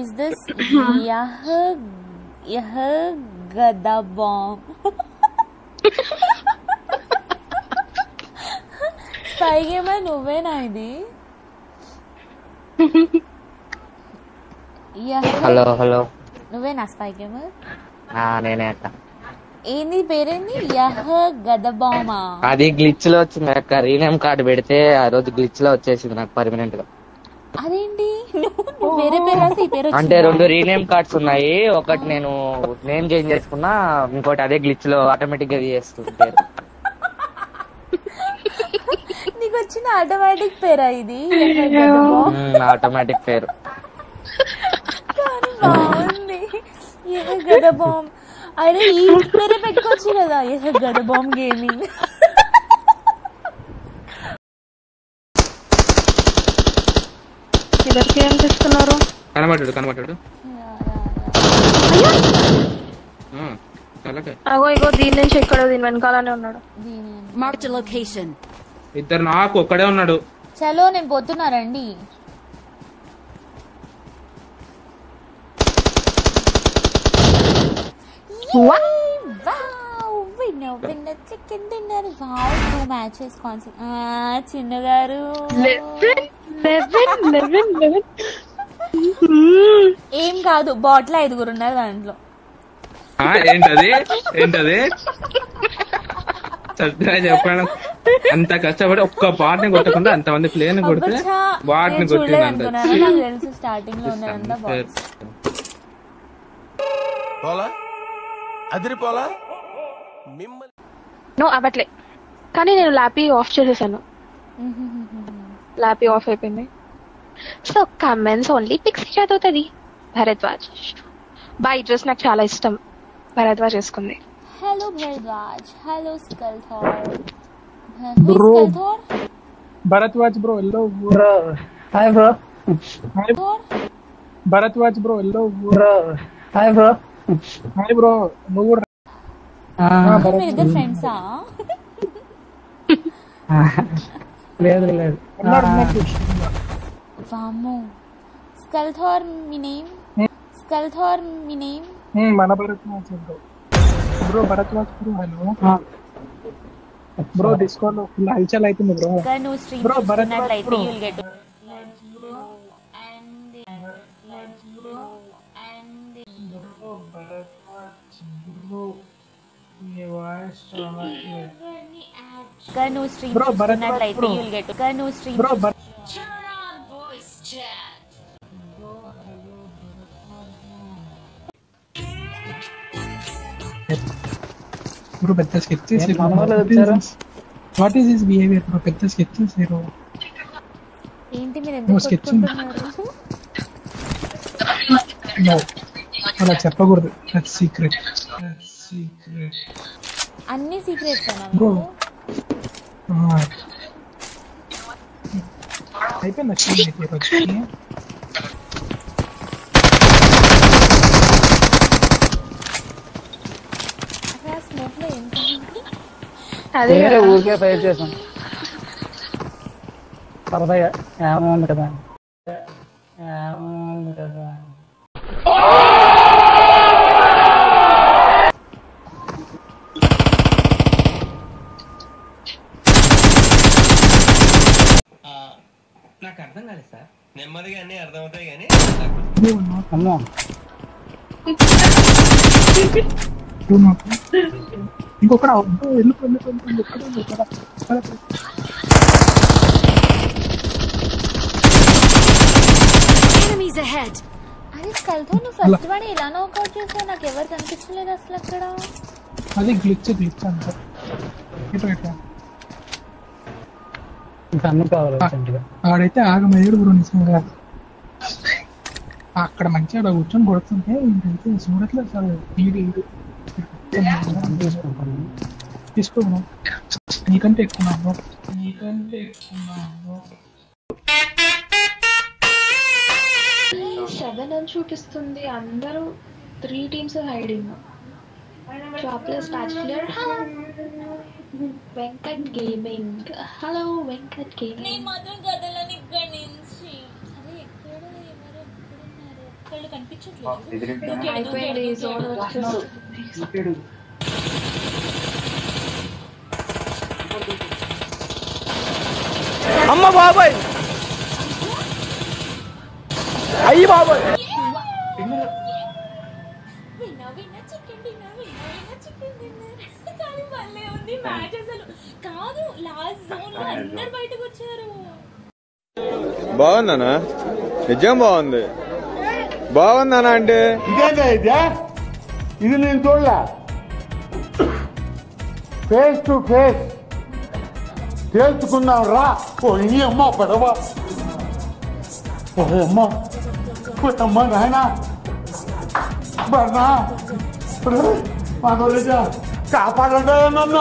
Is this yeah yeah గదా bomb spy gamer నువ్వేనా ఇది హలో హలో నువ్వేనా స్పై గేమర్ నేనే అక్క ఏంది పేరేంది? యహ్ గదబామా అది గ్లిచ్లో వచ్చింది అక్క. రీనేమ్ కార్డు పెడితే ఆ రోజు గ్లిచ్లో వచ్చేసింది నాకు పర్మనెంట్గా. అదేంటి? వేరే పేరు రాస్తే ఈ పేరు అంటే? రెండు రీనేమ్ కార్డ్స్ ఉన్నాయి. ఒకటి నేను నేమ్ చేంజ్ చేసుకున్నా ఇంకోటి అదే గ్లిచ్లో ఆటోమేటిక్గా చేస్తుంది పేరు నీకు వచ్చిన ఆటోమేటిక్ పేరా ఇది? ఆటోమేటిక్ పేరు. బాగుంది. గదబామ్ అరే ఈ పేరే పెట్టుకోవచ్చు కదా. యహ్ గదబామ్ గేమింగ్ ఎవరికి ఏం చేస్తున్నారు? కనబడ్డాడు కనబడ్డాడు. అగో ఇగో దీని నుంచి ఎక్కడో దీని వెనకాలనే ఉన్నాడు. దీని Marked a location. ఇద్దరు నాకు ఒక్కడే ఉన్నాడు. చలో నేను పోతున్నా రండి. Winner winner chicken dinner wow two matches concept చిన్న గారు లెవెన్ లెవెన్ లెవెన్. ఏం కాదు బాటిల్ ఐదుగురు ఉన్నారు దాంట్లో. ఆ, ఏంటది? ఏంటది? సత్యా చెప్పాను అంత కష్టపడి ఒక్క పాటని కొట్టకుండా అంతమంది ప్లేన్ కొడితే అబ్బచ్చా, వాటిని కొట్టిందంట తెలుసు స్టార్టింగ్లో పోలా? అదిరిపోలా? మిమ్మల్ని నో అవ్వట్లే. కానీ నేను ల్యాపీ ఆఫ్ చేసేసాను. ల్యాపీ ఆఫ్ అయిపోయింది సో కమెంట్స్ ఓన్లీ పిక్స్ చదువుతుంది భరద్వాజ్ బై డ్రెస్ నాకు చాలా ఇష్టం భరద్వాజ్ వేసుకుంది hello Bharadwaj hello skull Thar Bro. Skull Thar Bharadwaj bro hello bro hi bro Thar Bharadwaj bro hello bro hi bro hi bro నువ్వు కూడా మీరిద్దరు ఫ్రెండ్సా లేదు లేదు ఉన్నాడు, ఉన్నాడు. వామ్మో స్కల్ థార్ మీ నేమ్ స్కల్ థార్ మీ నేమ్ హ్మ్, మన Bharadwaj bro bro Bharadwaj bro hello bro discount లో ఫుల్ హల్చల్ అవుతుంది బ్రో ఇంకా నువ్వు స్ట్రీమ్ Bro, భరద్వాజ్ చూస్తున్నట్లయితే bro. యూల్ గెట్ ఇంకా నువ్వు స్ట్రీమ్ Bro, భరద్వాజ్ చూస్తున్నట్లయితే bro. యూల్ గెట్ ఇంకా నువ్వు స్ట్రీమ్ బ్రో భరత్ బ్రో పెద్ద స్కెచ్ ఏం మన వాళ్ళు వచ్చారు? What is this behaviour bro పెద్ద స్కెచ్ చేసారు ఏంటి మీరు నువ్వు ఎందుకు sketch కొట్టుకుంటున్నారు నో అలా చెప్పకూడదు దట్ సీక్రెట్ సీక్రెట్ అన్ని సీక్రెట్స్ బ్రో అయిపోయింది వచ్చింది అసలు స్మోక్ లో ఏం తెలియదు. అదే వేరే కదా. ఊరికే ఫైర్ చేసాం సరదాగా ఏమో ఉంది కదా ఏమో నాకు అర్థం కాలేదు సార్ నెమ్మదిగా అన్ని అర్థమవుతాయి కానీ అమ్మో ఇంకొకటి అవును ఎందుకు ఎందుకు ఎందుకు ఎందుకు ఎందుకు ఎందుకు Enemies ahead. అరే స్కల్తో నువ్వు ఫస్ట్ వాడు ఎలా నౌకౌట్ చేసావు నాకు ఎవరు కనిపించలేదు అసలు అక్కడ అది గ్లిచ్ గ్లిచ్ అంట ఇటు ఇటు కావాలి ఆడైతే ఆగమయ్యాడు బ్రో నిజంగా. అక్కడ మంచిగా అలా కూర్చొని కొడుతుంటే ఇంకైతే చూడట్లేదు సార్ తీసుకో బ్రో నీకంటే ఎక్కువ బ్రో నీకంటే ఎక్కువ సెవెన్ అని చూపిస్తుంది అందరూ. Three teams hiding చాప్లెస్ bachelor Venkat gaming hello Venkat gaming మాత్రం కదలని ఇక్కడి నుంచి. అరే ఎక్కడ ఎవరు ఎక్కడున్నారు కనిపించట్లేదు. అయిపోయింది జోన్ అమ్మ బాబాయ్. అయ్యి బాబాయ్. విన్నా విన్నా చికెన్ డిన్నర్ విన్నా విన్నా చికెన్ డిన్నర్ కానీ భలే ఉంది మ్యాచ్ అసలు. కాదు లాస్ట్ జోన్లో అందరు బయటకు వచ్చారు. బాగుందనా నిజం బాగుంది. బాగుందనా అంటే? ఇదేంటా ఇదే? ఇది నేను చూడలే. ఫేస్ టు ఫేస్ తేల్చుకుందాం రా. ఓ ఈ అమ్మ పడవ. ఓ అమ్మ. ఓ అమ్మ నాయన. ಬರ್ನಾ ಕಾಪಾಡಂಡ ನನ್ನ